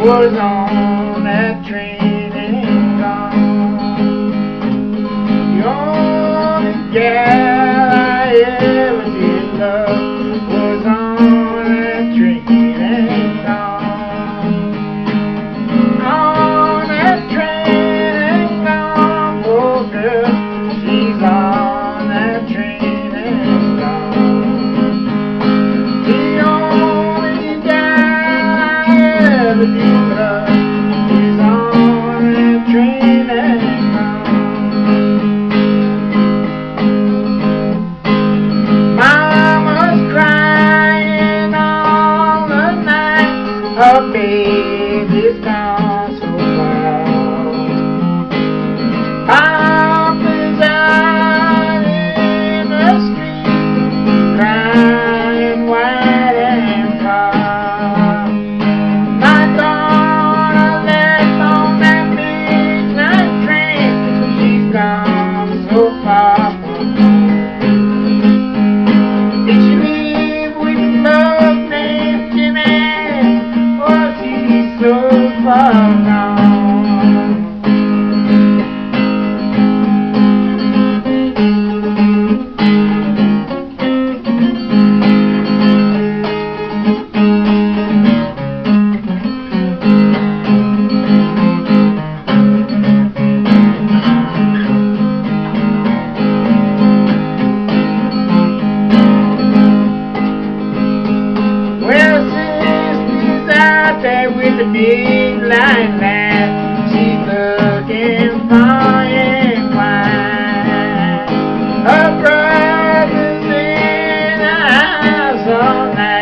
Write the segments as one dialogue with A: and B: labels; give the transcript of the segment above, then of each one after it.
A: was on. Let seems like that she's looking fine. Her brother's in the house all night.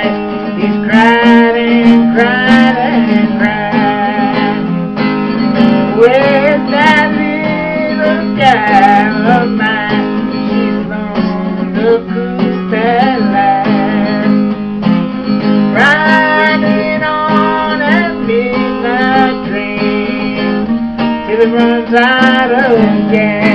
A: It runs out again.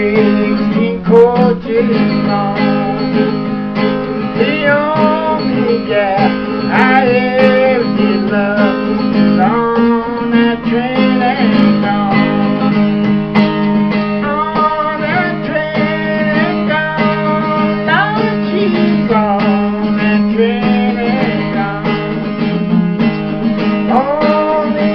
A: Yeah, distante On train and gone On train and gone Now she's on train and gone Only